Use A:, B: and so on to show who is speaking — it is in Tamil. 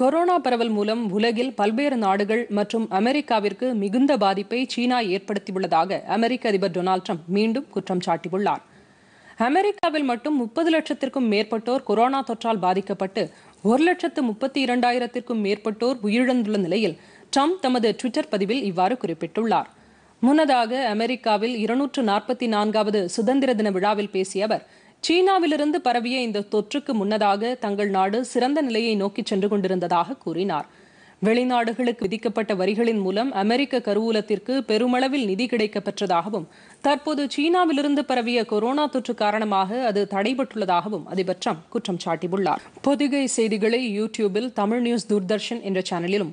A: கொரோனா பரவல் மூலம் உலகில் பல்வேறு நாடுகள் மற்றும் அமெரிக்காவிற்கு மிகுந்த பாதிப்பை சீனா ஏற்படுத்தியுள்ளதாக அமெரிக்க அதிபர் டொனால்டு ட்ரம்ப் மீண்டும் குற்றம் சாட்டியுள்ளார். அமெரிக்காவில் மட்டும் முப்பது லட்சத்திற்கும் மேற்பட்டோர் கொரோனா தொற்றால் பாதிக்கப்பட்டு ஒரு லட்சத்து முப்பத்தி இரண்டாயிரத்திற்கும் மேற்பட்டோர் உயிரிழந்துள்ள நிலையில் ட்ரம்ப் தமது ட்விட்டர் பதிவில் இவ்வாறு குறிப்பிட்டுள்ளார். முன்னதாக அமெரிக்காவில் இருநூற்று நாற்பத்தி நான்காவது சுதந்திர தின விழாவில் பேசிய அவர் சீனாவிலிருந்து பரவிய இந்த தொற்றுக்கு முன்னதாக தங்கள் நாடு சிறந்த நிலையை நோக்கி சென்று கொண்டிருந்ததாக கூறினார். வெளிநாடுகளுக்கு விதிக்கப்பட்ட வரிகளின் மூலம் அமெரிக்க கருவூலத்திற்கு பெருமளவில் நிதி கிடைக்கப் பெற்றதாகவும் தற்போது சீனாவிலிருந்து பரவிய கொரோனா தொற்று காரணமாக அது தடைபட்டுள்ளதாகவும் அதிபர் ட்ரம்ப் குற்றம் சாட்டியுள்ளார். பொதிகை செய்திகளை யூடியூபில் தமிழ் நியூஸ் தூர்தர்ஷன் என்ற சேனலிலும்